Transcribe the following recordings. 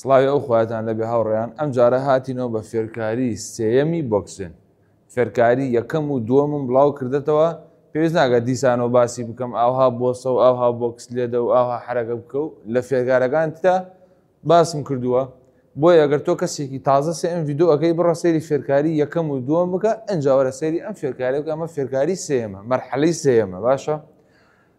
سڵاوی ئەو خواتان لەبێ هاوڕێیان ئەم جارە هاتینەوە بە فێرکاری سێیەمی بۆکسێن فێرکاری یەکەم و دووەمم بڵاو کردێتەوە پێویست ناگە دیسانەوە باسی بکەم ئاها بۆسە و ئاها بۆکس لێدە و ئاها حرەکە بکە و لە فێرکارەکان تدا باسم کردووە بۆیە ئەگەر تۆ کەسێکی تازە سێ ئەم ڤیددیو ئەەکەی بڕە سەیری فێرکاری یەکەم و دووەم بکە ئەنجاوەرە سەیری ئەم فێرکاری بکە ئەمە فێرکاری سێمە مەرحەلی سێمە باشە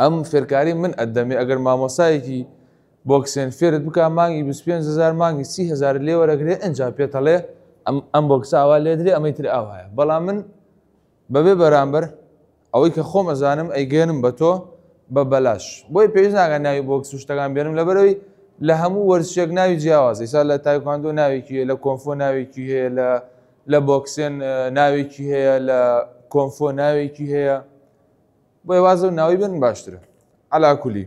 ئەم فێرکاری من ئەدەمێ ئەگەر مامۆسایەکی بۆکسێن فێرت بکە مانگی 25 هزار مانگی سی هزار لێ وەرەگرێ ئەجا پێتەڵێ ئەم ئەم بۆکساوا لێ درێ ئەمەی تر ئاوایە بەڵام من بەبێ بەرامبەر ئەوەی کە خۆم ئەزانم ئەیگەێنم بە تۆ بە بەلاش بۆی پێویست ناگە ناوی بۆکس و شتەکان بێنم لەبەرەوەی لە هەموو وەرزشێک ناوی جیاوازی سا لە تایکواندۆ ناوێکی هەیە لە کۆنفۆ ناوێکی هەیە لە لە بۆکسێن ناوێکی هەیە لە کۆنفۆ ناوێکی هەیە بۆ وازە و ناوی بن باشترە علاکولی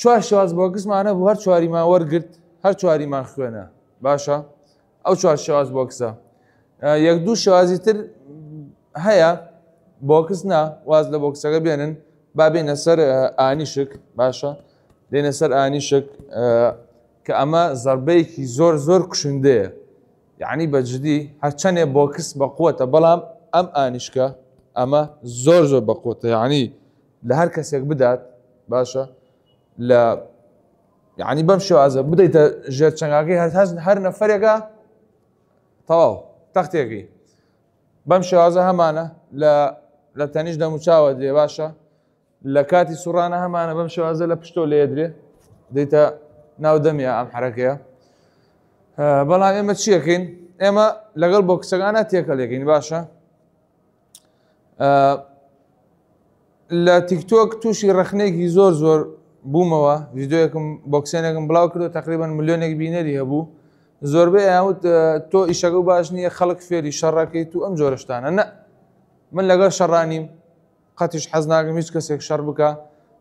چوار شواز بۆ گزمانە بۆ هەر چواریمان وەرگرت هەر چواریمان خوێنە باشە ئەو چوار شواز بۆکسە یەک دوو شوازی تر هەیە بۆکس نا واز لە بۆکسەکە بێنن با بێنە سەر ئانیشک باشە دێنە سەر ئانیشک کە ئەمە زربەیەکی زۆر زۆر کوشندەیە یەعنی بە جدی هەرچەنێ بۆکس بە قوەتە بەڵام ئەم ئانیشکە ئەمە زۆر زۆر بە قوتە یعنی لە هەر کەسێک بدات باشە لە یعنی بەم شێوازە بدەیتە ژێر چنگاکەی هەر هەز هەر نەفرێکە تەواو تەختێکی بەم شێوازە هەمانە لە لە تەنیش دەموچاوە دێ باشە لە کاتی سوڕانە هەمانە بەم شێوازە لە پشتۆ لێدرێ دەیتە ناو دەمیا ئەم حرەکەیە بەڵام ئێمە چیەکەین ئێمە لەگەڵ بۆ کچەکانە تێکەلێکین باشە لە تیکتۆک تووشی ڕخنێکی زۆر زۆر بوومەوە یددیوەکم بۆکسێنێکم بڵاو کردو تقریبان ملیۆنێک بینەری هەبوو زۆربەی ئاوت تۆ ئیشەکە باش نییە خەڵک فێری شەڕەکەیت و ئەم جۆرەشتانە نە من لەگەڵ شەڕانیم قەتیش حەز ناکەم هیچ کەسێک شەڕ بکە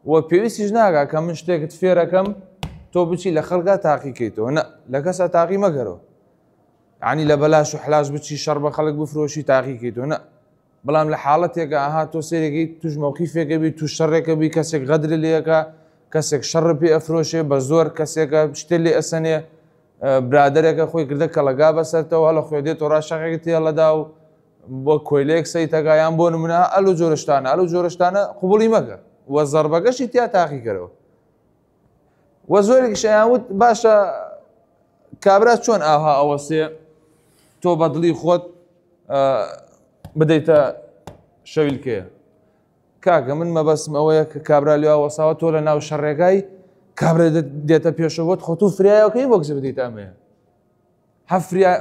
و پێویستیش ناگا کە من شتێکت فێرەکەم تۆ بچی لە خەڵگا تاقیکەیتەوە نە لە کەسە تاقی مەگەرەوە عنی لە بەلاش و حلاش بچی شەڕ بە خەڵک بفرۆشی تاقیکەیتەوە نە بەڵام لە حاڵەتێکە ئاها تۆ سێرەکەی توش مەوقی فێکەبی تو شەڕێکە بی کەسێک غەدر لەکە کەسێک شەڕ پێ ئەفرۆشێ بە زۆر کەسێکە شتێ لێ ئەسەنێ برادێکە خۆی کردە کەڵگا بەسەرەوە هەڵە خوێ دێت و ڕاشەکەی تێڵەدا و بۆ کۆیلەیەک سەی تەگا یان بۆ نمونە ئەل و جۆرە شتانە ئەل و جۆرە شتانە قوبڵی مەکە وە زەربەگەشی تیا تاقی کەرەوە وە زۆرێک شیان وت باشە کابرا چۆن ئاها ئەوەسێ تۆ بەدڵی خۆت بدەیتە شەویلکەیە کاکە من مەبەسم ئەوەیە کە کابرا لێوا وەساوە تۆ لە ناو شەڕێگای کابرا دێتە پێشەوەت خۆت و فریایەکەی وەکز بدەیت ئەمەیە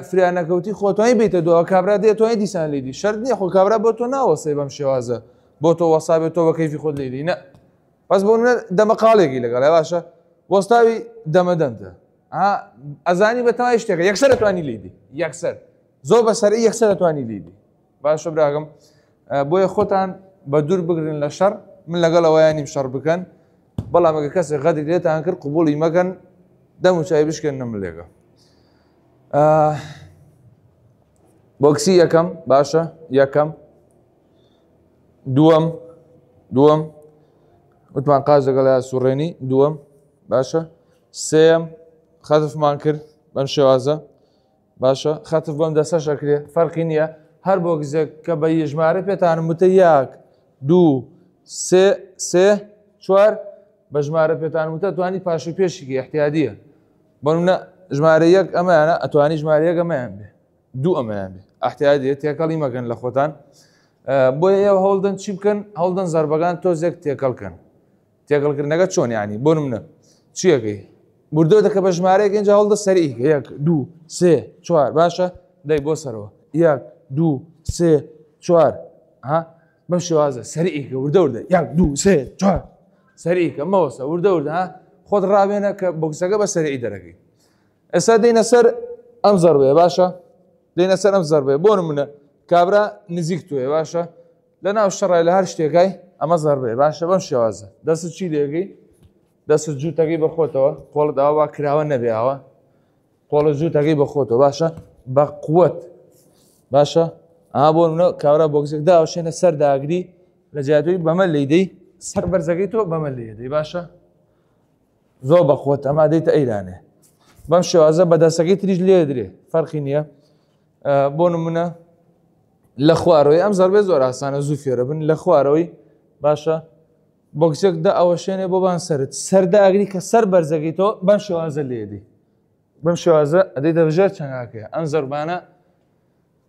فریا نەکەوتی خۆتوانی بیتە دو کابرا دێ توانی دیسان لیدی شرت نیە خۆ کابرا بۆ تۆ ناوەسێ بەم شێوازە بۆ تۆ وەسابێت تۆ بە کەیفی خۆت لیدی نە بەس بۆ دەمە قاڵێکی لەگەڵ باشە وەستاوی دەمەدەمتە ئەزانی بەتەوای شتێکە یەکسەر توانی لیدی یەکسەر زۆر بەسەر یەکسەر توانی لیدی باشە براگەم بۆیە خۆتان بە دوور بگرن لە شەڕ من لەگەڵ ئەویان نیم شەڕ بکەن بەڵام ئەگە کەسێک غەدی لێتان کرد قوبولی مەگەن دەم و چای بشکێن نم لێگە بۆکسی یەکەم باشە یەکەم دووەم دووەم وتمان قاز لەگەڵ سوڕێنی دووەم باشە سێم خەزفمان کرد بەم شێوازە باشە خەتف بەم دەسەشەکرێ فەرقی نییە هەر بۆ گزێک کە بە یژمارە پێتان متە یاک دوو سێ سێ چوار بە ژمارە پێتان وتە توانی پاش و پێشیکی احتیادیە بەم نە ژمارە یەک ئەمانە ئەتوانی ژمارەیەک ئەمەیان بێ دوو ئەمەیان بێ احتیادیە تێکەڵی مەگەن لە خۆتان بۆ ئێوە هەوڵدن چی بکەن هەڵدن زربەگان تۆزێک تێکەڵکەن تێکەڵکردنەکە چۆن یعنی بۆ منە چیەکەی بردۆ دەکە بە ژمارەیەک ئەنج هەڵدە سەری یەک دوو سێ چوار باشە دەی بۆ سەرەوە یەک دوو سێ چوار ها بەم شێوازە سەریکە وردە وردە یەک دوو سێ چوار سەریکە مەوەسە وردە وردە ها خۆت ڕاوێنە کە بۆکسەکە بە سەری دەرەکەی ئێستا دێنە سەر ئەم زەربەیە باشە دێنە سەر ئەم زەربەیە بۆ منە کابرا نزیک توێ باشە لە ناو شەڕای لە هەر شتێکای ئەمە زەربێ باشە بەم شێوازە دەست چی لێگەی دەست جووتەکەی بەخۆتەوە قۆڵ داوا کراوە نەبێەوە قۆڵە جووتەکەی بەخۆتەوە باشە بە قوت باشە ئا بۆ منە کاورا بۆکسێک داوشێنە سەر داگری لە جیاتوی بەمە لیدەی سەر بەرزەکەی تۆ بەمە لێدەی باشە زۆر بەخۆت ئەما دەیتە ئەیرانێ بەم شێوازە بەدەستەکەی تریش لێ درێ فەرقی نییە بۆ نمونە لە خوارەوەی ئەم زەربێ زۆر ئاسانە زوو فێرە بن لە خوارەوەی باشە بۆکسێک دا ئەوە شوێنێ بۆ بان سرت سەرداگری کە سەر بەرزەکەی تۆ بەم شێوازە لێدی بەم شێوازە ئەدەی دەژێر چنگاکەیە ئەم زەربانە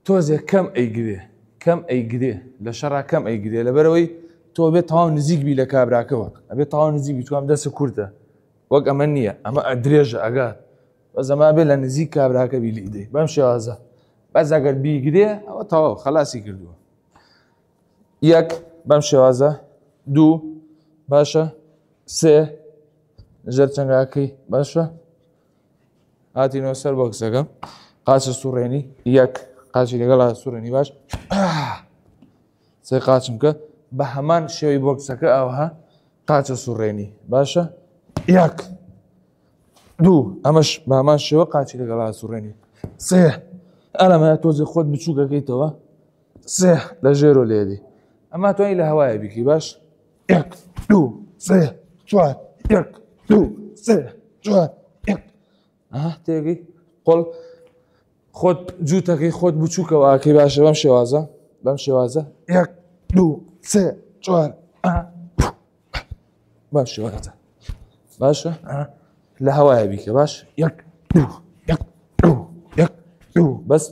تۆزێ کەم ئەیگرێ کەم ئەیگرێ لە شەڕا کەم ئەیگرێ لەبەرەوەی تۆ بێت تاو نزیک بی لە کابراکەوە ئەبێت تاو نزیک بی توام دەسە کوورتە وەک ئەمە نییە ئەمە ئەدرێژە ئەگات بەس ئەما بێ لە نزیک کابراکە بی لێ دەی بەم شێوازە بەس ئەگەر بیگرێ ئەوە تەواو خلاصی کردووە یەک بەم شێوازە دوو باشە سێ ژەر چنگاکەی باشە هاتینەوە سەر بۆ کسەکەم قاچە سوڕێنی یەک قاچی لەگەڵا سوڕێنی باش سێ قاچم کە بە هەمان شێوی بۆکسەکە ئەوها قاچە سوڕێنی باشە یەک دوو ئەمەش مامان شێوە قاچی لەگەڵا سوڕێنی سێ ئەلەمە تۆزی خۆت بچووکەکەیتەوە سێ لە ژێرۆ لێدی ئەما توانی لە هەوایە بیکی باش یەک دوو سێ چوار یەک دوو سێ چوار یەک تێگەی قۆڵ خۆت جووتەکەی خۆت بچووکەوەکەی باشە بەم شێوازە بەم شێوازە یەک دوو سێ چوار باش واتە باشە لە هەوایە بیکە باش یەک بەس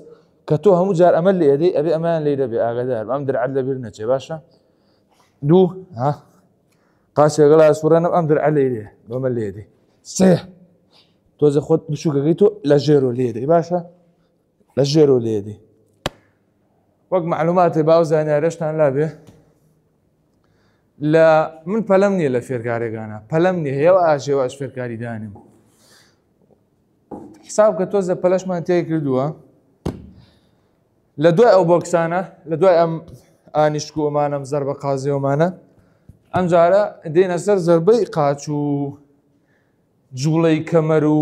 کە تۆ هەموو جار ئەمە لە ئێدەی ئەبێ ئەمان لی دەبێ ئاگدار ئەم درعل لەبیر نەچێ باشە دوو ها قاسێگەڵا سوڕێنم ئەم درعە لێ لێ بەمە لێ دێ سێ تۆزە خۆت بچووکەکەی تۆ لە ژێرۆ لێ دەی باشە لە ژێرۆ لێ دێ وەک معلوماتێ باو زانیارێشتان لابێ لە من پەلم نییە لە فێرکارێکانە پەلم نیە هەیە ئاژێوە ئەش فێرکاری دانم حساب کە تۆزە پەلشمان تێ کردووە لە دوای ئەو بۆکسانە لە دوای ئەم ئانیشک و ئەمانم زەر بە قازیێومانە ئەم جارە دێنە سەر زربەی قاچ و جوڵەی کەمەر و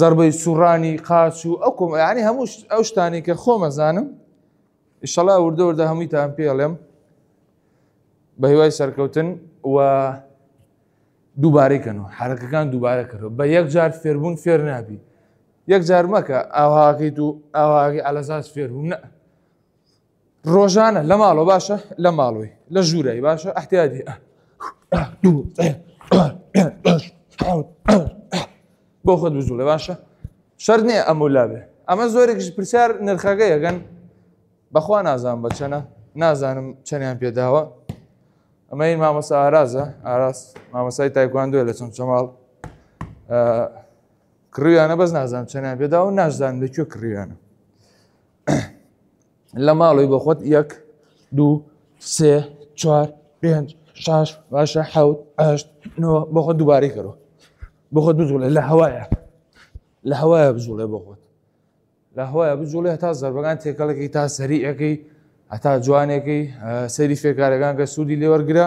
زربەی سوڕانی قاچ و ئەو کۆمەیانی هەموو ئەو شتانی کە خۆمەزانم ئیشەڵا وردە وردە هەموویتان پێ ئەڵێم بە هیوای سەرکەوتن و دووبارەی کەنەوە حرەکەکان دووبارە کردەوە بە یەک جار فێربوون فێر نابی یەک جار مەکە ئاواکەی تو ئاواگەی ئالەزاز فێربوو نە ڕۆژانە لە ماڵۆ باشە لە ماڵۆی لە ژوورای باشە ئەحتیادی ئە بۆ خۆت بجوڵێ باشە شەر نییە ئەم و لابێ ئەمە زۆرێکش پرسیار نرخەکە یەگەن بەخوا نازان بە چەنە نازانم چەنیان پێداوە ئەمە هی مامەسا ئارازە ئاراس مامەسای تایکواندوێ لە چەند چەماڵ کڕویانە بەس نازانم چەنیان پێدا و نازانم لە کوێ کڕویانە لە ماڵی بە خۆت یەک دوو سێ چوار پێنج شش باشە حوت ئەشت بۆ خۆ دووبارەی کەەوە بخۆت بجوڵێ لە هەوایە لە هەوایە بجوڵێ بخۆت لە هەوایە بجوڵێ هەتا زربەکان تێکەڵەکەی تا سەریەکەی هەتا جوانەکەی سەری فێکارەکان کە سوودی لێوەرگرە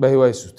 بە هیوای سوود.